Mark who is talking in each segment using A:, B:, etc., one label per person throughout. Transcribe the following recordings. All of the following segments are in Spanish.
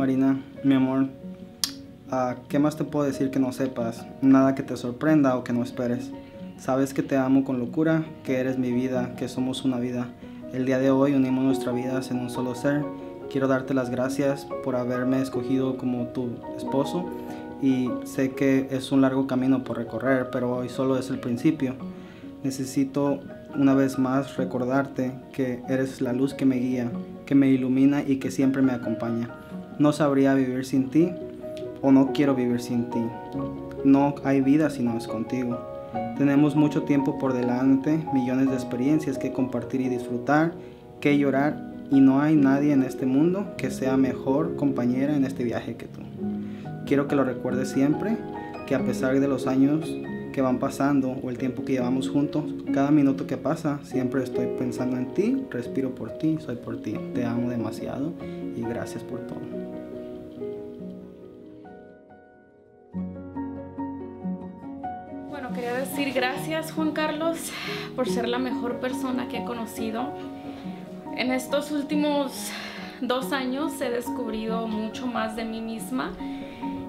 A: Marina, mi amor, ah, ¿qué más te puedo decir que no sepas? Nada que te sorprenda o que no esperes. Sabes que te amo con locura, que eres mi vida, que somos una vida. El día de hoy unimos nuestras vidas en un solo ser. Quiero darte las gracias por haberme escogido como tu esposo y sé que es un largo camino por recorrer, pero hoy solo es el principio. Necesito una vez más recordarte que eres la luz que me guía, que me ilumina y que siempre me acompaña. No sabría vivir sin ti o no quiero vivir sin ti. No hay vida si no es contigo. Tenemos mucho tiempo por delante, millones de experiencias que compartir y disfrutar, que llorar y no hay nadie en este mundo que sea mejor compañera en este viaje que tú. Quiero que lo recuerdes siempre, que a pesar de los años que van pasando o el tiempo que llevamos juntos, cada minuto que pasa siempre estoy pensando en ti, respiro por ti, soy por ti. Te amo demasiado y gracias por todo.
B: Quería decir gracias Juan Carlos por ser la mejor persona que he conocido. En estos últimos dos años he descubrido mucho más de mí misma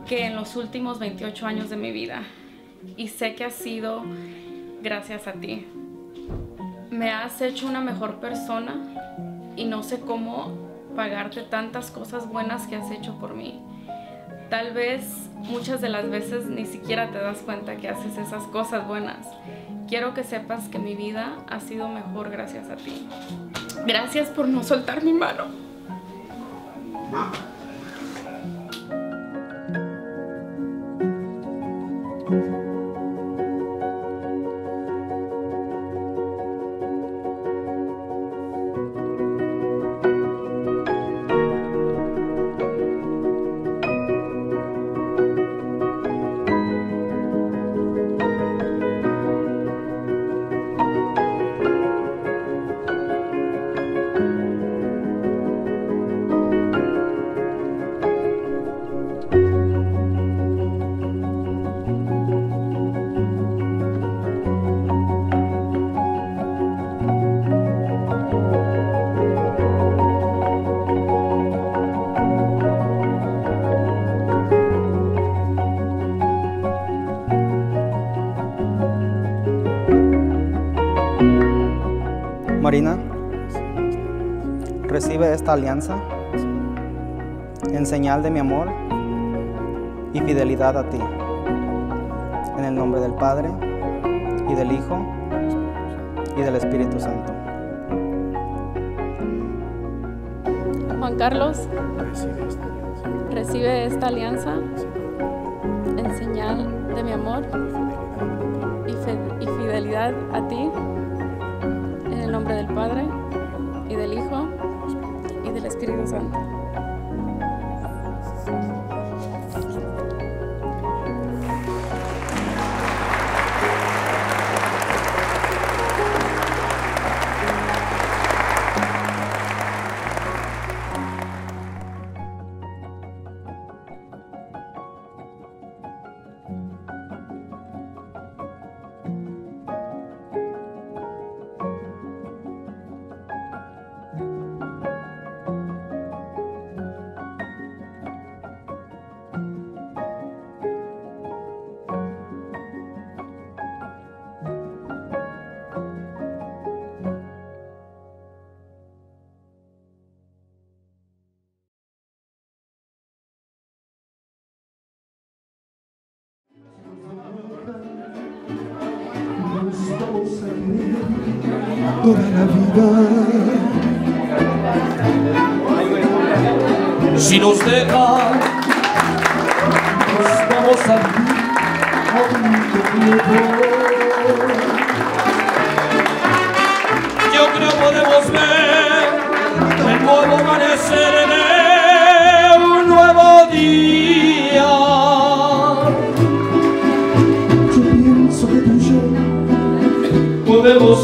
B: que en los últimos 28 años de mi vida y sé que ha sido gracias a ti. Me has hecho una mejor persona y no sé cómo pagarte tantas cosas buenas que has hecho por mí. Tal vez muchas de las veces ni siquiera te das cuenta que haces esas cosas buenas. Quiero que sepas que mi vida ha sido mejor gracias a ti. Gracias por no soltar mi mano.
A: Esta alianza en señal de mi amor y fidelidad a ti. En el nombre del Padre y del Hijo y del Espíritu Santo.
B: Juan Carlos, recibe esta alianza en señal de mi amor y, fidelidad a ti. En el nombre del Padre y del Hijo Espíritu Santo.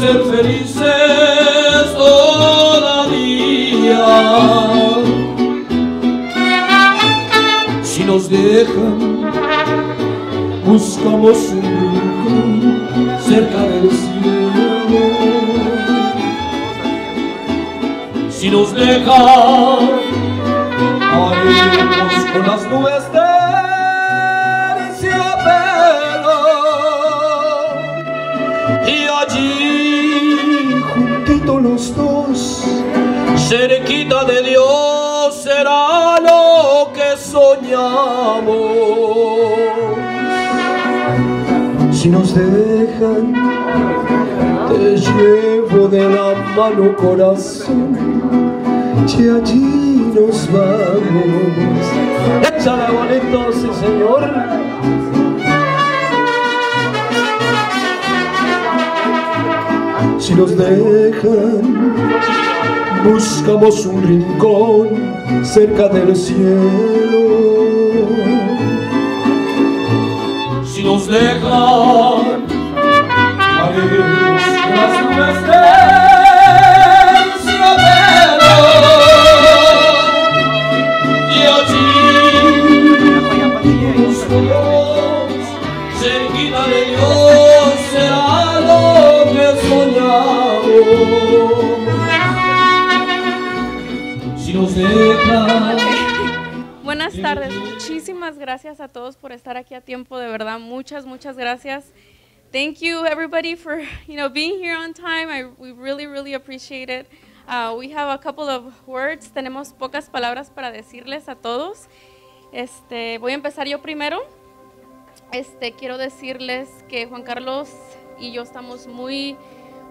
C: Ser felices todavía. Si nos dejan, buscamos un rincón cerca del cielo. Si nos dejan, haremos cerquita de Dios será lo que soñamos si nos dejan te llevo de la mano corazón y allí nos vamos. Échale bonito, sí señor. Si nos dejan, buscamos un rincón cerca del cielo. Si nos dejan, adiós, las nubes del. Y allí nos cerquita de Dios será lo que soñamos. Nos dejan.
B: Buenas tardes, muchísimas gracias a todos por estar aquí a tiempo, de verdad, muchas, muchas gracias. Thank you everybody for, you know, being here on time. I, we really, really appreciate it. Uh, we have a couple of words, tenemos pocas palabras para decirles a todos. Este, voy a empezar yo primero. Este, quiero decirles que Juan Carlos y yo estamos muy,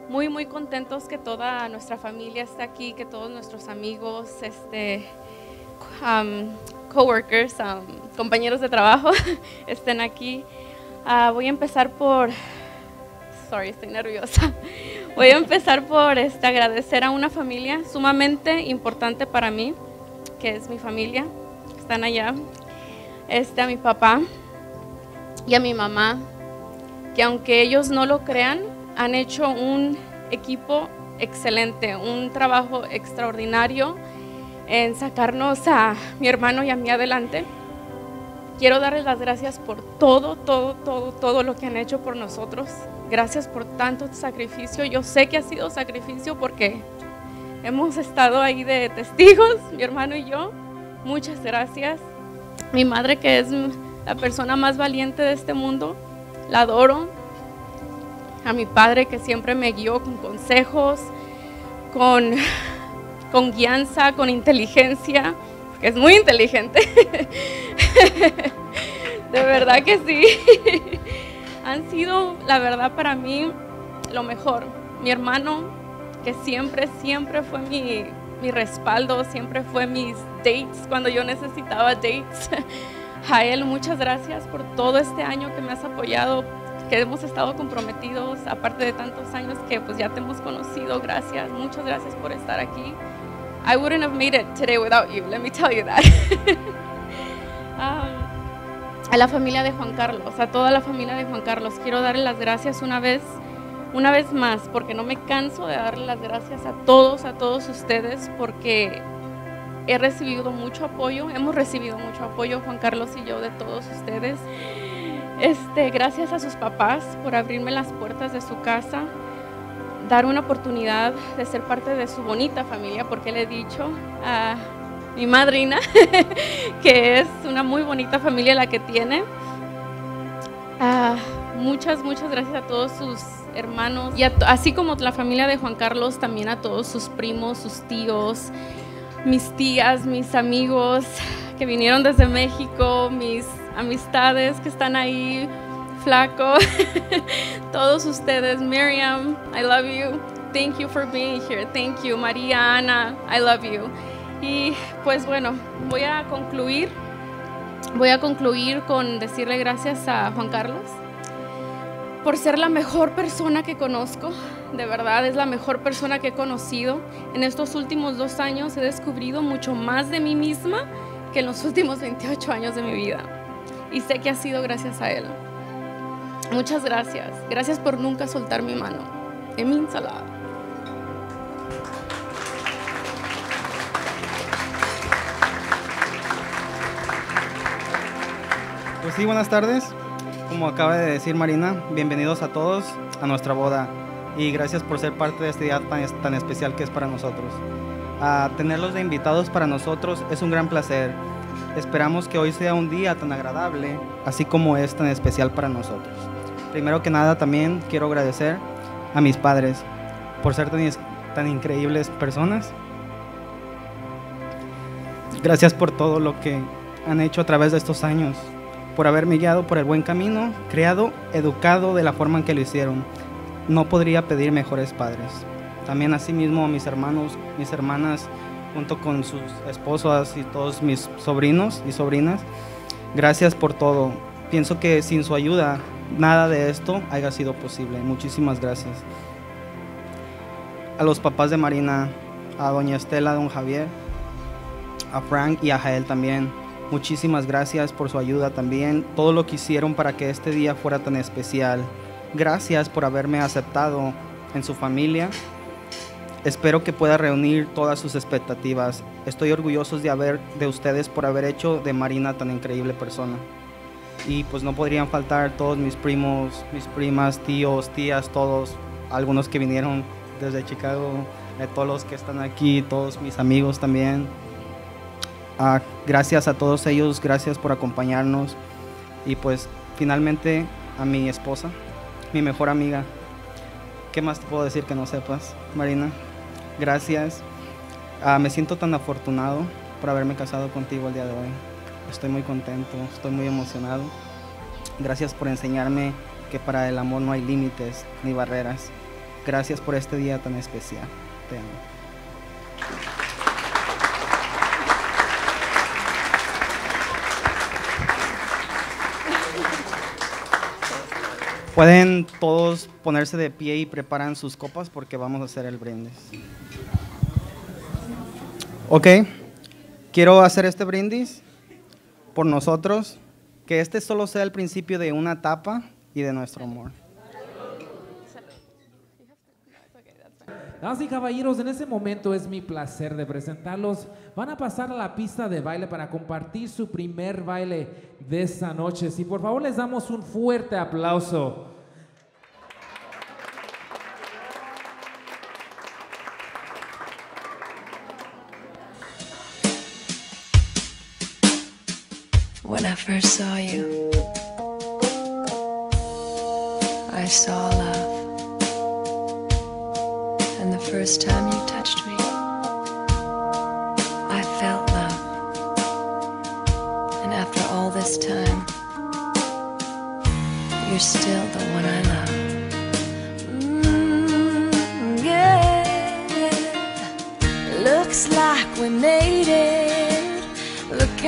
B: muy, muy contentos que toda nuestra familia está aquí, que todos nuestros amigos, este, um, coworkers, compañeros de trabajo estén aquí. Ah, voy a empezar por, sorry, estoy nerviosa. Voy a empezar por este, agradecer a una familia sumamente importante para mí, que es mi familia, están allá. Este, a mi papá y a mi mamá, que aunque ellos no lo crean, han hecho un equipo excelente, un trabajo extraordinario en sacarnos a mi hermano y a mí adelante. Quiero darles las gracias por todo, todo, todo, todo lo que han hecho por nosotros. Gracias por tanto sacrificio. Yo sé que ha sido sacrificio porque hemos estado ahí de testigos, mi hermano y yo. Muchas gracias. Mi madre, que es la persona más valiente de este mundo, la adoro. A mi padre, que siempre me guió con consejos, con con guianza, con inteligencia, que es muy inteligente. De verdad que sí. Han sido, la verdad, para mí lo mejor. Mi hermano, que siempre, siempre fue mi, mi respaldo, siempre fue mis dates cuando yo necesitaba dates. A él, muchas gracias por todo este año que me has apoyado, que hemos estado comprometidos, aparte de tantos años que pues ya te hemos conocido. Gracias, muchas gracias por estar aquí. I wouldn't have made it today without you, let me tell you that. um, a la familia de Juan Carlos, a toda la familia de Juan Carlos, quiero darle las gracias una vez, una vez más, porque no me canso de darle las gracias a todos, a todos ustedes, porque he recibido mucho apoyo, hemos recibido mucho apoyo, Juan Carlos y yo, de todos ustedes. Este, gracias a sus papás por abrirme las puertas de su casa, dar una oportunidad de ser parte de su bonita familia, porque le he dicho a mi madrina que es una muy bonita familia la que tiene. Ah, muchas, muchas gracias a todos sus hermanos y así como la familia de Juan Carlos, también a todos sus primos, sus tíos, mis tías, mis amigos que vinieron desde México, mis amistades que están ahí, Flaco, todos ustedes, Miriam, I love you. Thank you for being here. Thank you, María Ana, I love you. Y pues bueno, voy a concluir. Voy a concluir con decirle gracias a Juan Carlos por ser la mejor persona que conozco. De verdad, es la mejor persona que he conocido. En estos últimos dos años he descubrido mucho más de mí misma que en los últimos 28 años de mi vida. Y sé que ha sido gracias a él. Muchas gracias. Gracias por nunca soltar mi mano. A lot.
A: Pues sí, buenas tardes. Como acaba de decir Marina, bienvenidos a todos a nuestra boda y gracias por ser parte de este día tan, tan especial que es para nosotros. A tenerlos de invitados para nosotros es un gran placer. Esperamos que hoy sea un día tan agradable, así como es tan especial para nosotros. Primero que nada también quiero agradecer a mis padres por ser tan, tan increíbles personas. Gracias por todo lo que han hecho a través de estos años, por haberme guiado por el buen camino, creado, educado de la forma en que lo hicieron. No podría pedir mejores padres. También asimismo a mis hermanos, mis hermanas, junto con sus esposas y todos mis sobrinos y sobrinas. Gracias por todo. Pienso que sin su ayuda nada de esto haya sido posible. Muchísimas gracias. A los papás de Marina, a doña Estela, a don Javier, a Frank y a Jael también. Muchísimas gracias por su ayuda también, todo lo que hicieron para que este día fuera tan especial. Gracias por haberme aceptado en su familia. Espero que pueda reunir todas sus expectativas. Estoy orgulloso de, haber, de ustedes por haber hecho de Marina tan increíble persona. Y pues no podrían faltar todos mis primos, mis primas, tíos, tías, todos, algunos que vinieron desde Chicago, de todos los que están aquí, todos mis amigos también. Ah, gracias a todos ellos, gracias por acompañarnos. Y pues finalmente a mi esposa, mi mejor amiga. ¿Qué más te puedo decir que no sepas, Marina? Gracias. Ah, me siento tan afortunado por haberme casado contigo el día de hoy. Estoy muy contento, estoy muy emocionado. Gracias por enseñarme que para el amor no hay límites ni barreras. Gracias por este día tan especial. Te amo. Pueden todos ponerse de pie y preparan sus copas porque vamos a hacer el brindis. Ok, quiero hacer este brindis por nosotros, que este solo sea el principio de una etapa y de nuestro amor.
D: Damas y caballeros, en este momento es mi placer de presentarlos. Van a pasar a la pista de baile para compartir su primer baile de esta noche. Si por favor les damos un fuerte aplauso.
E: First saw you, I saw love. And the first time you touched me, I felt love. And after all this time, you're still the one I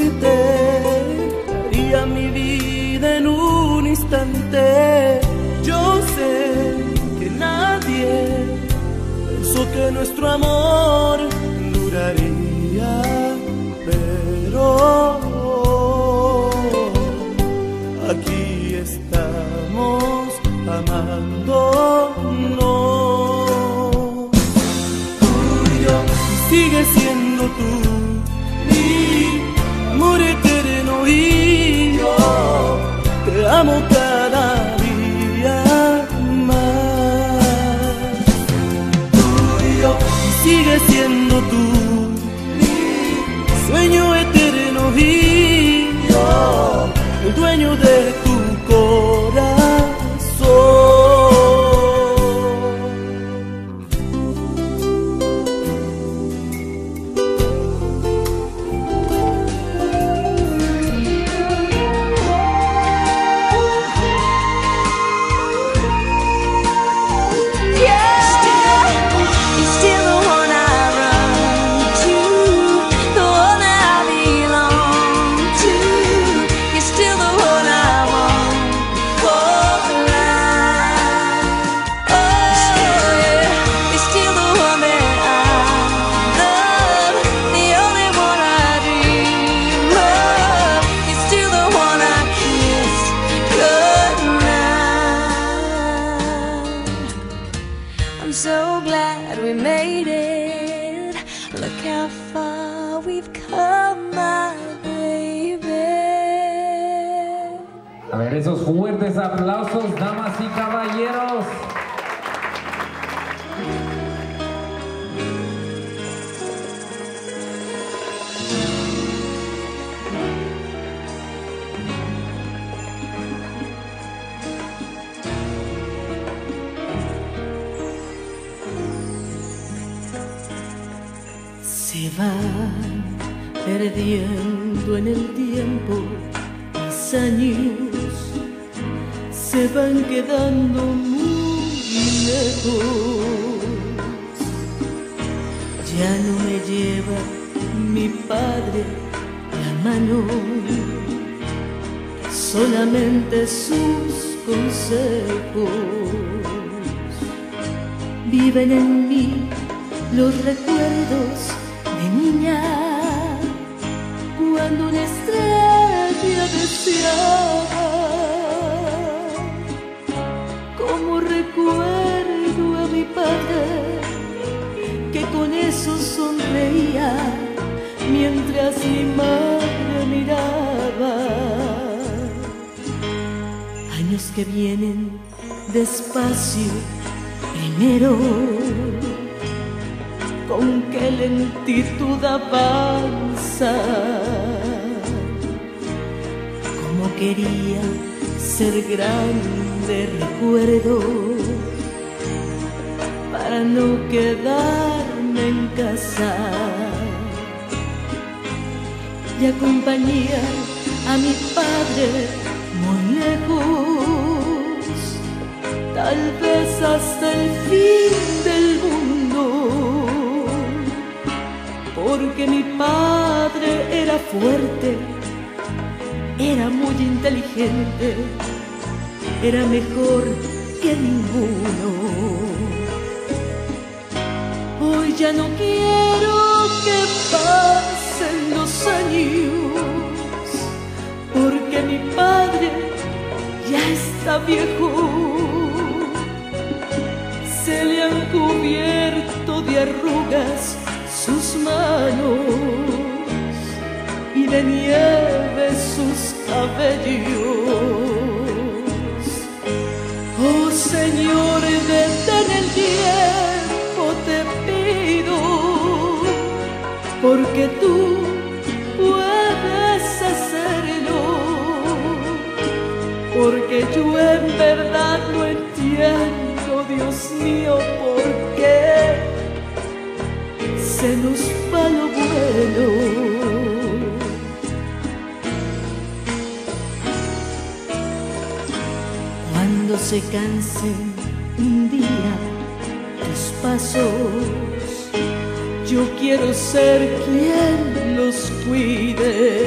F: amarte daría mi vida en un instante. Yo sé que nadie pensó que nuestro amor duraría, pero aquí estamos amándonos. Tuyo sigue siendo tú, amo cada día más. Tuyo sigue siendo tú, mi sueño eterno y yo el dueño de I'm so
E: glad we made it. Look how far we've come, my baby.
D: A ver, esos fuertes aplausos, damas y caballeros.
G: Perdiendo en el tiempo mis años, se van quedando muy lejos. Ya no me lleva mi padre la mano, solamente sus consejos viven en mí los recuerdos una estrella deseaba como recuerdo a mi padre que con eso sonreía mientras mi madre miraba años que vienen despacio primero con qué lentitud avanza. Como quería ser grande recuerdo para no quedarme en casa. Y acompañé a mi padre muy lejos, tal vez hasta el fin porque mi padre era fuerte, era muy inteligente, era mejor que ninguno. Hoy ya no quiero que pasen los años, porque mi padre ya está viejo se le han cubierto de arrugas sus manos y de nieve sus cabellos. Oh Señor, detén el tiempo, te pido, porque tú puedes hacerlo, porque yo en verdad no entiendo, Dios mío, se nos va lo bueno. Cuando se cansen un día tus pasos, yo quiero ser quien los cuide.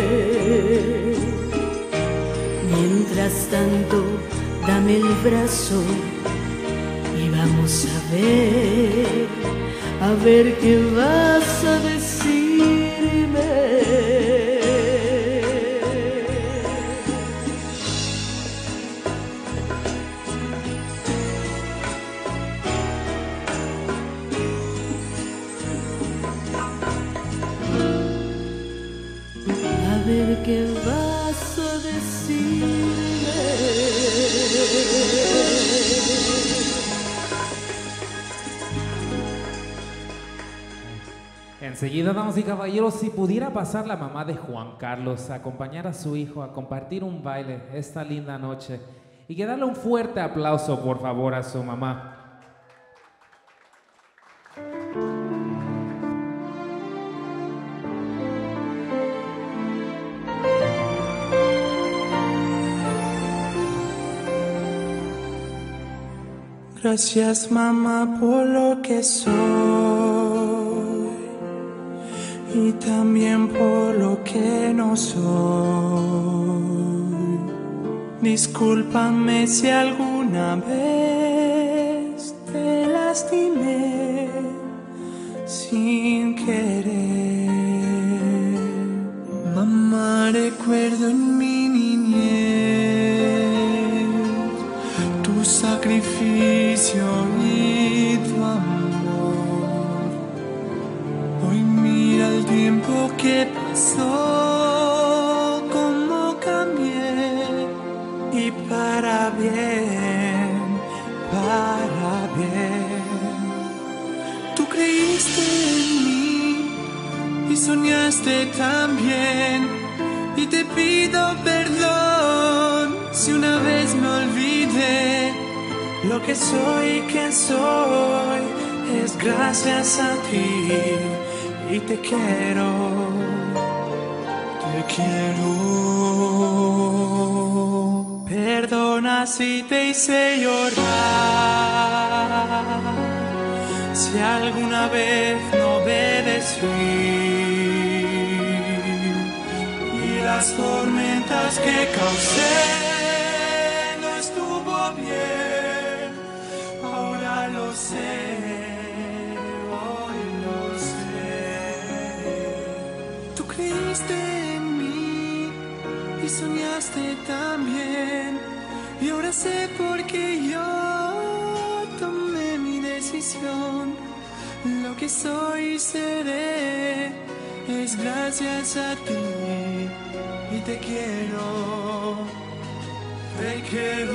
G: Mientras tanto, dame el brazo y vamos a ver, a ver qué vas a decirme.
D: Enseguida, damas y caballeros, si pudiera pasar la mamá de Juan Carlos a acompañar a su hijo a compartir un baile esta linda noche y que darle un fuerte aplauso, por favor, a su mamá.
H: Gracias mamá por lo que soy y también por lo que no soy. Discúlpame si alguna vez te lastimé sin querer. que soy quien soy es gracias a ti y te quiero, te quiero. Perdona si te hice llorar, si alguna vez no obedecí y las tormentas que causé. sé por yo tomé mi decisión. Lo que soy y seré es gracias a ti y te quiero. Te quiero.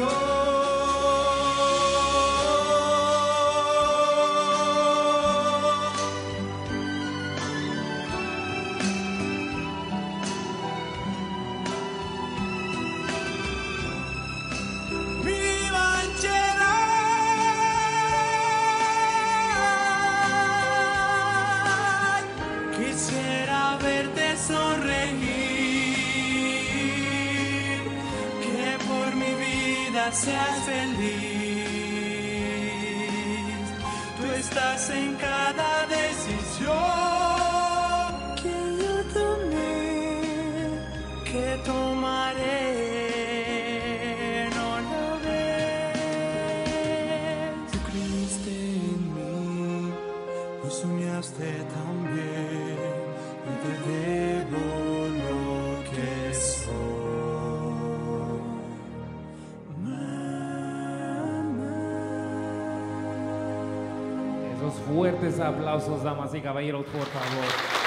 D: aplausos, damas y caballeros, por favor.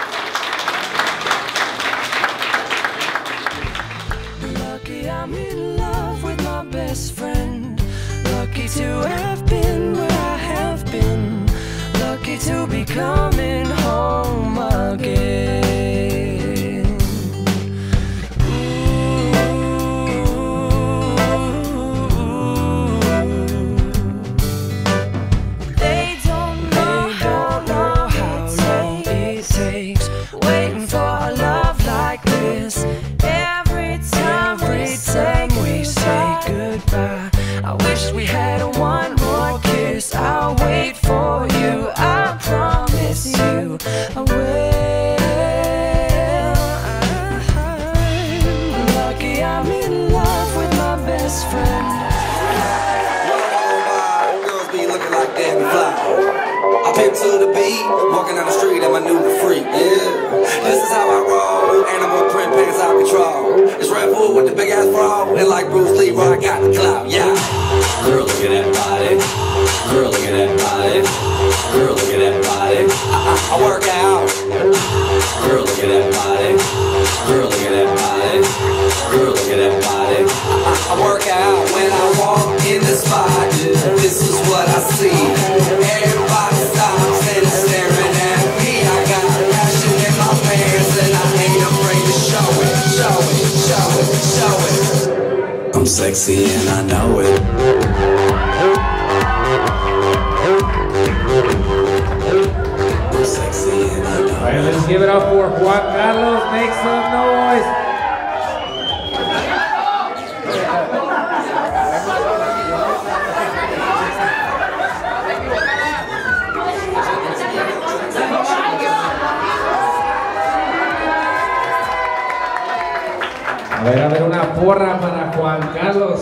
C: A
D: ver, a ver, una porra para Juan Carlos.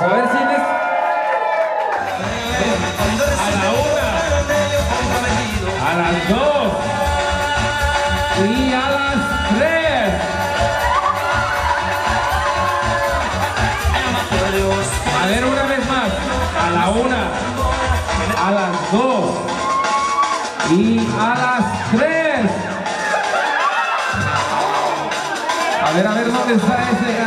D: A ver. A la una. A las dos. Y a las tres. A ver, una vez más. A la una. A las dos. Y a las
I: the same thing.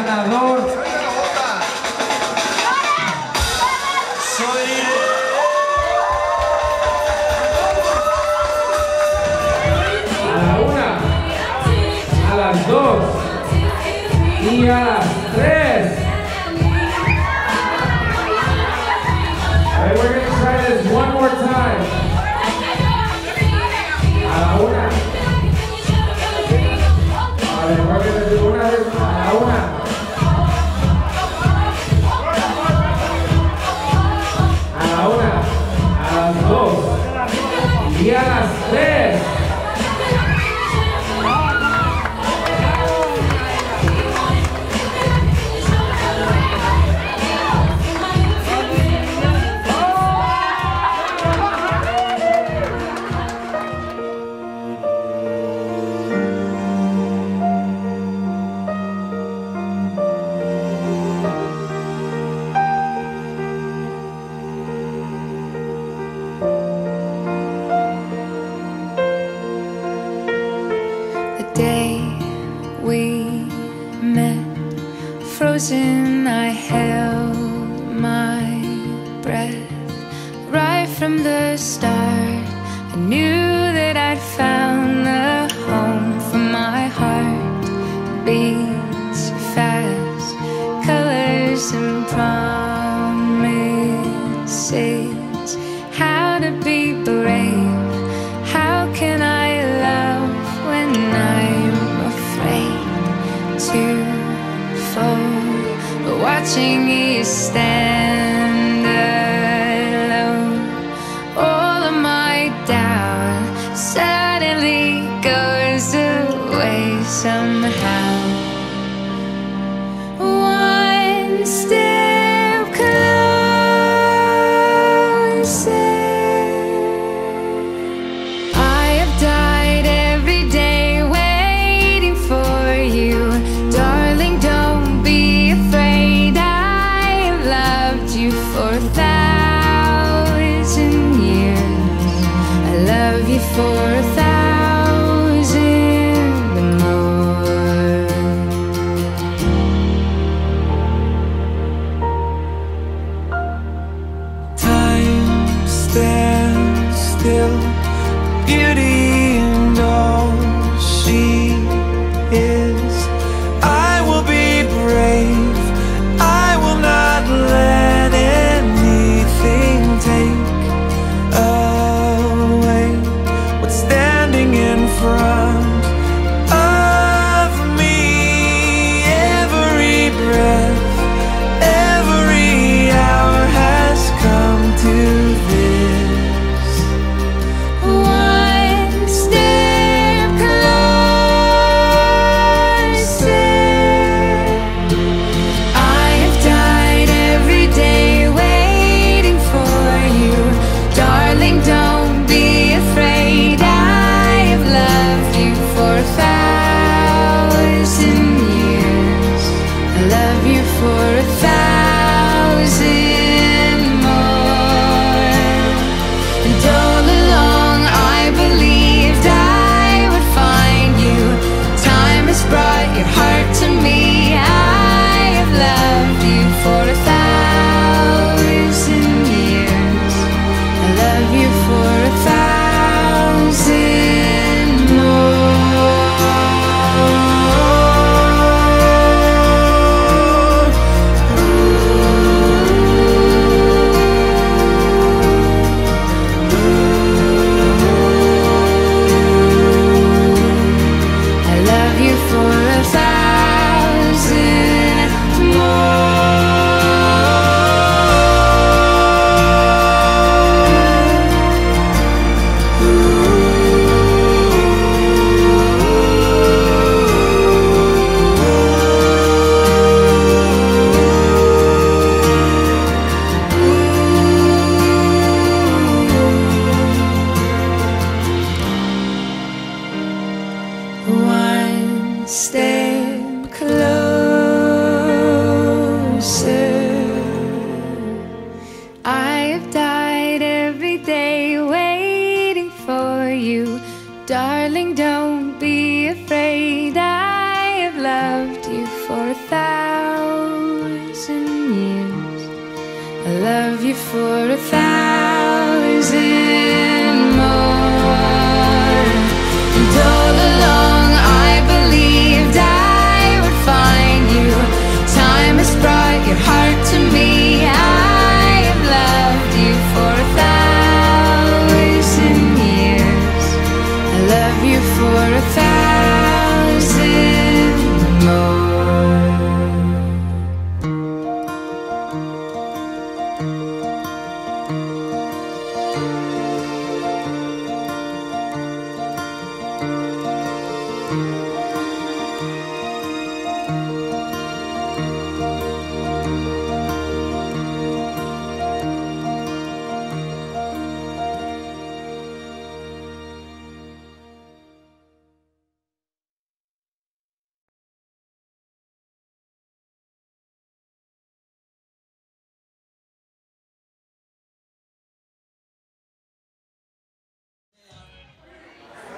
I: stars.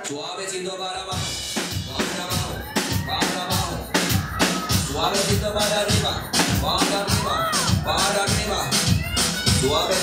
J: Suavecito para abajo, para abajo, para abajo. Suavecito para arriba, para arriba, para arriba. Suave.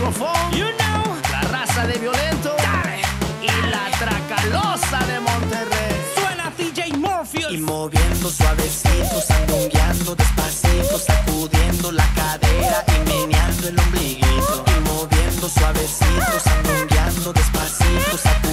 J: You know. La
K: raza de violento. Y la tracalosa de Monterrey. Suena DJ Morpheus. Y moviendo suavecito, sandungueando despacito, sacudiendo la cadera y meneando el ombliguito. Y moviendo suavecito, sandungueando despacito, sacudiendo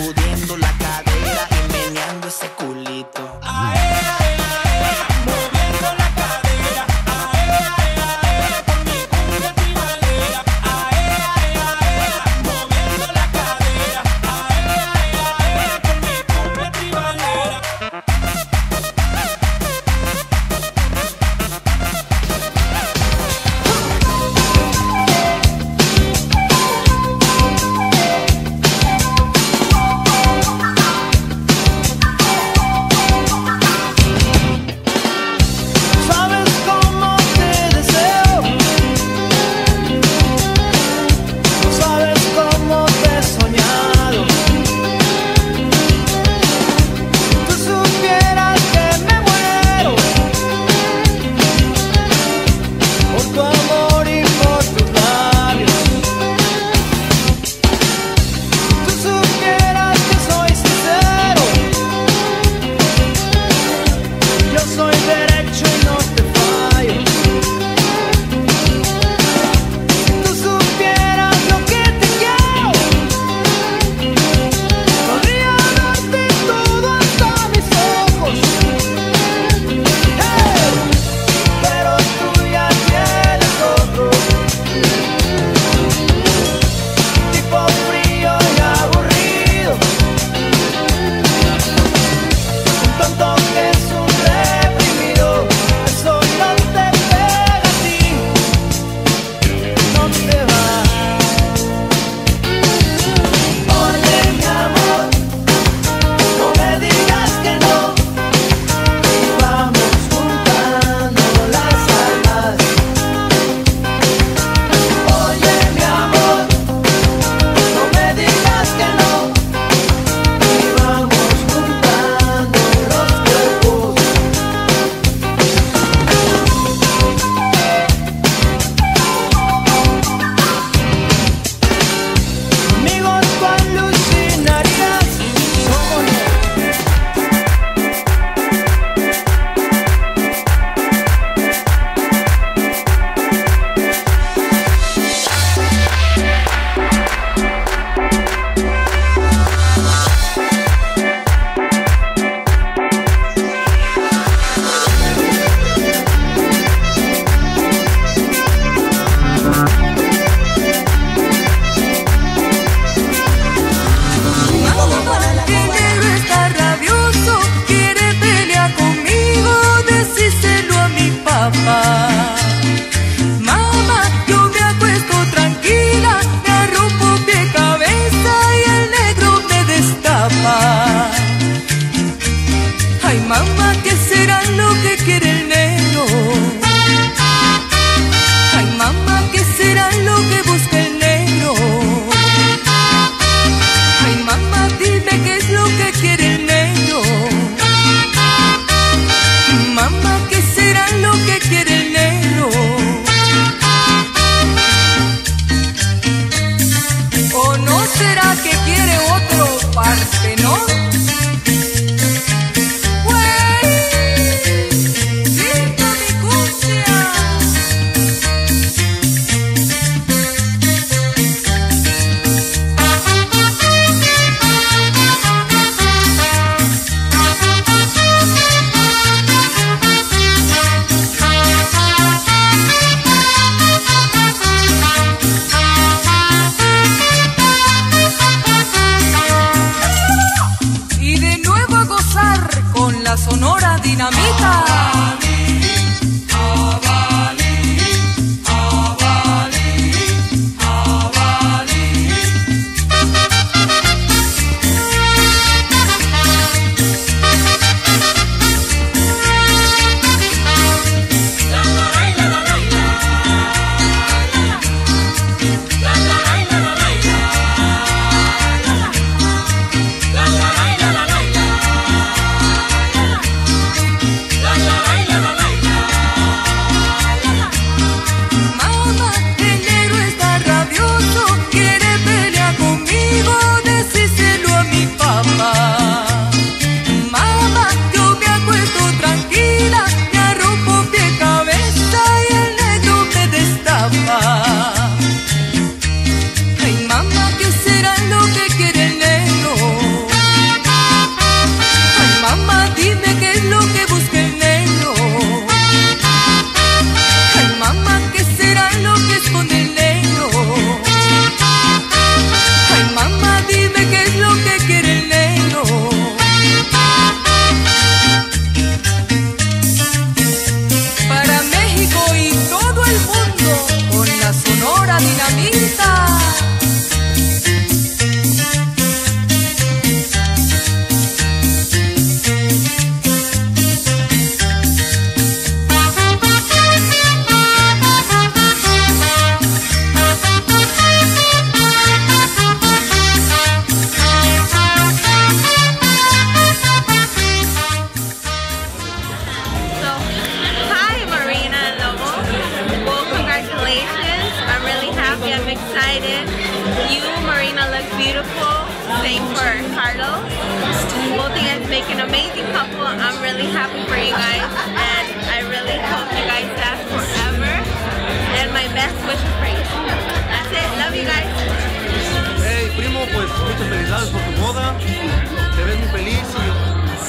L: muchas felicidades por tu boda. Te ves muy feliz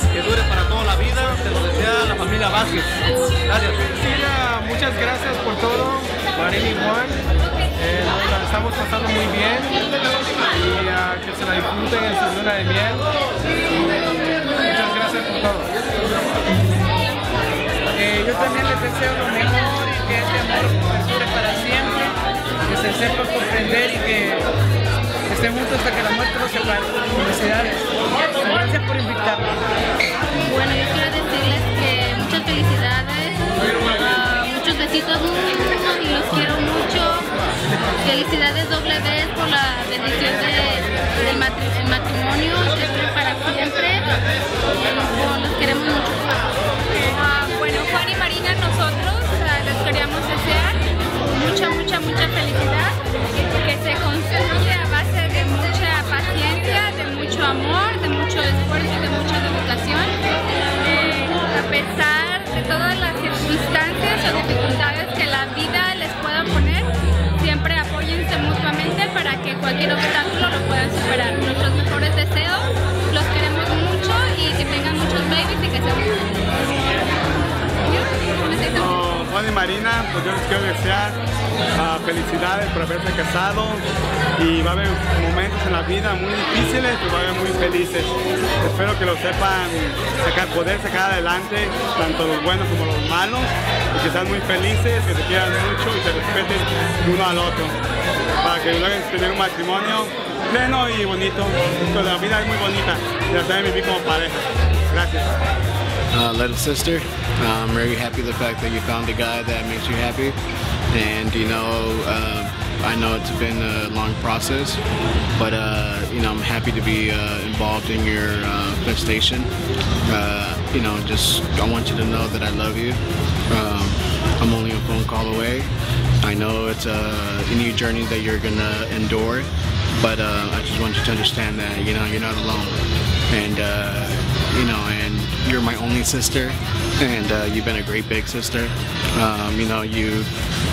L: y que dure para toda la vida. Te lo desea la familia Vázquez. Gracias.
M: Muchas gracias por todo, Marín y Juan. Eh, la estamos pasando muy bien y que se la disfruten en su luna de miel. Muchas gracias por todo.
N: Eh, yo también les deseo lo mejor y que este amor perdure para siempre, que se sepa comprender y que estén juntos hasta que la muerte los separe. Felicidades. Gracias por invitarme.
O: Bueno, yo quiero decirles que muchas felicidades, ah, muchos besitos y los quiero mucho. Felicidades doble vez por la bendición de- del matri- el matrimonio, que para siempre. Y, los queremos mucho.
P: Ah, bueno, Juan y Marina, nosotros ah, les queríamos desear mucha, mucha, mucha felicidad, amor, de mucho esfuerzo y de mucha dedicación. Eh, a pesar de todas las circunstancias o dificultades que la vida les pueda poner, siempre apóyense mutuamente para que cualquier obstáculo lo puedan superar. Nuestros mejores deseos, los queremos mucho y que tengan muchos babies y que se
Q: Juan y Marina, pues yo les quiero desear ah, felicidades por haberse casado y va a haber momentos en la vida muy difíciles, pero va a haber muy felices. Espero que lo sepan sacar, poder sacar adelante, tanto los buenos como los malos, y que sean muy felices, que se quieran mucho y se respeten uno al otro, para que logren tener un matrimonio pleno y bonito. Pues la vida es muy bonita, y la saben vivir como pareja. Gracias.
R: uh, little sister. I'm very happy the fact that you found a guy that makes you happy, and you know, uh, I know it's been a long process, but uh, you know, I'm happy to be uh, involved in your uh, gestation. Uh, you know, just I want you to know that I love you. Um, I'm only a phone call away. I know it's a, a new journey that you're gonna endure, but uh, I just want you to understand that you know you're not alone, and uh, you know, and you're my only sister, and uh, you've been a great big sister. Um, you know, you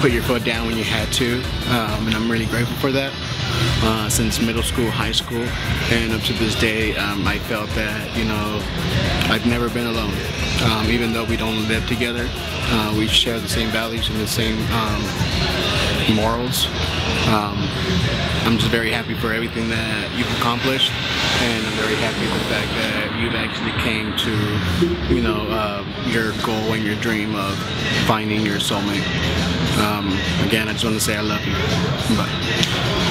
R: put your foot down when you had to, um, and I'm really grateful for that. Uh, since middle school, high school, and up to this day, um, I felt that you know I've never been alone. Um, even though we don't live together, uh, we share the same values and the same um, morals. Um, I'm just very happy for everything that you've accomplished, and I'm very happy with the fact that you've actually came to, you know, uh, your goal and your dream of finding your soulmate. Um, again, I just want to say I love you. Bye.